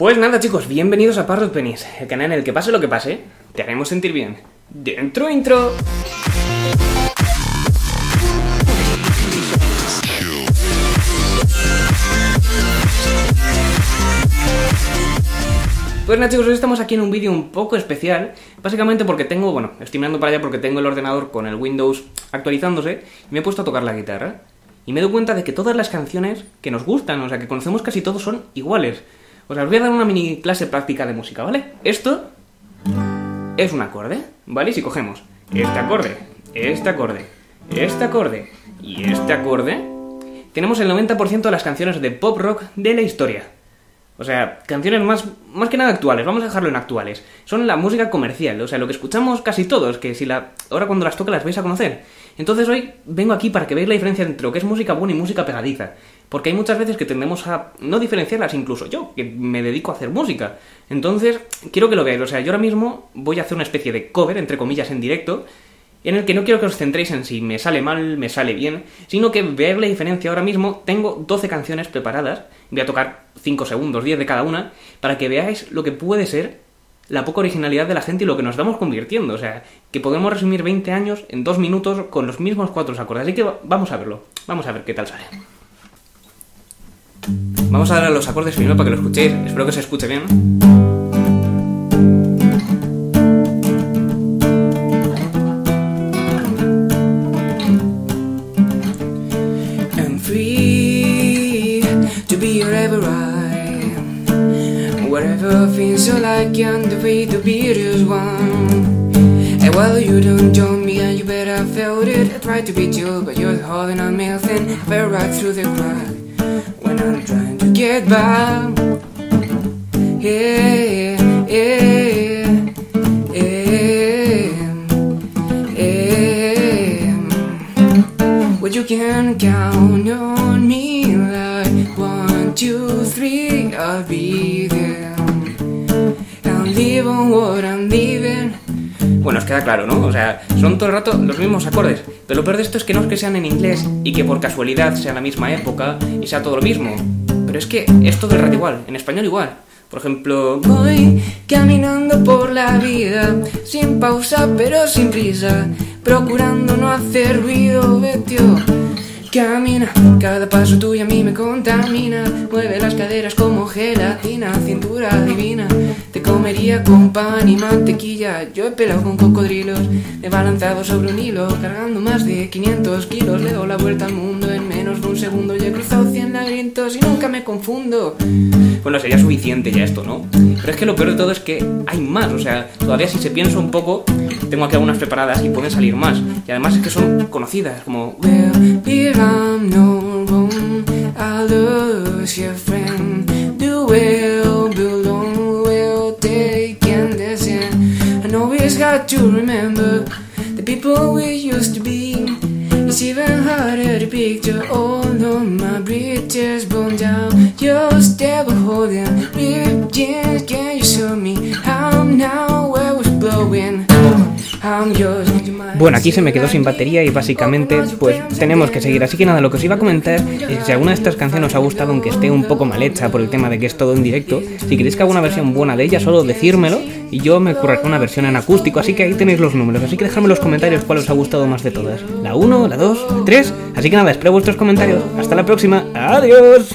Pues nada chicos, bienvenidos a Parrot Penis, el canal en el que pase lo que pase, te haremos sentir bien. Dentro intro. Pues nada chicos, hoy estamos aquí en un vídeo un poco especial, básicamente porque tengo, bueno, estoy mirando para allá porque tengo el ordenador con el Windows actualizándose y me he puesto a tocar la guitarra. Y me doy cuenta de que todas las canciones que nos gustan, o sea, que conocemos casi todos, son iguales. Os voy a dar una mini clase práctica de música, ¿vale? Esto es un acorde, ¿vale? Si cogemos este acorde, este acorde, este acorde y este acorde, tenemos el 90% de las canciones de pop rock de la historia. O sea, canciones más, más que nada actuales, vamos a dejarlo en actuales. Son la música comercial, o sea, lo que escuchamos casi todos, que si la ahora cuando las toque las vais a conocer. Entonces hoy vengo aquí para que veáis la diferencia entre lo que es música buena y música pegadiza. Porque hay muchas veces que tendemos a no diferenciarlas, incluso yo, que me dedico a hacer música. Entonces, quiero que lo veáis. O sea, yo ahora mismo voy a hacer una especie de cover, entre comillas, en directo, en el que no quiero que os centréis en si me sale mal, me sale bien, sino que veáis la diferencia ahora mismo. Tengo 12 canciones preparadas, voy a tocar 5 segundos, 10 de cada una, para que veáis lo que puede ser la poca originalidad de la gente y lo que nos vamos convirtiendo. O sea, que podemos resumir 20 años en 2 minutos con los mismos cuatro acordes. Así que vamos a verlo, vamos a ver qué tal sale. Vamos a dar a los acordes primero para que lo escuchéis, espero que se escuche bien. Whatever feels so like you're the way the beat is one. And while you don't join me and you bet I felt it. I tried to beat you but you're holding on me thin Fell right through the crack When I'm trying to get by Yeah, yeah, yeah, yeah Well you can count on me like one, two, three. I'll be there Bueno, os queda claro, ¿no? O sea, son todo el rato los mismos acordes. Pero lo peor de esto es que no es que sean en inglés y que por casualidad sea la misma época y sea todo lo mismo. Pero es que es todo el rato igual, en español igual. Por ejemplo, voy caminando por la vida, sin pausa pero sin prisa, procurando no hacer ruido, betio. Camina, cada paso tuyo a mí me contamina. Mueve las caderas como gelatina, cintura divina. Comería con pan y mantequilla. Yo he pelado con cocodrilos, he balanzado sobre un hilo, cargando más de 500 kilos. Le doy la vuelta al mundo en menos de un segundo. Y he cruzado 100 laberintos y nunca me confundo. Bueno, sería suficiente ya esto, ¿no? Pero es que lo peor de todo es que hay más. O sea, todavía si se piensa un poco, tengo aquí algunas preparadas y pueden salir más. Y además es que son conocidas, como. I'm no wrong. I lose your friend. To remember the people we used to be. It's even harder to picture all of my bridges burned down. You're still holding ripped jeans. Can you show me how now where was blowing? I'm yours. Bueno, aquí se me quedó sin batería y básicamente pues tenemos que seguir. Así que nada, lo que os iba a comentar es si alguna de estas canciones os ha gustado, aunque esté un poco mal hecha por el tema de que es todo en directo, si queréis que haga una versión buena de ella, solo decírmelo y yo me curraré una versión en acústico. Así que ahí tenéis los números. Así que dejadme en los comentarios cuál os ha gustado más de todas. La 1, la 2, 3. Así que nada, espero vuestros comentarios. Hasta la próxima. Adiós.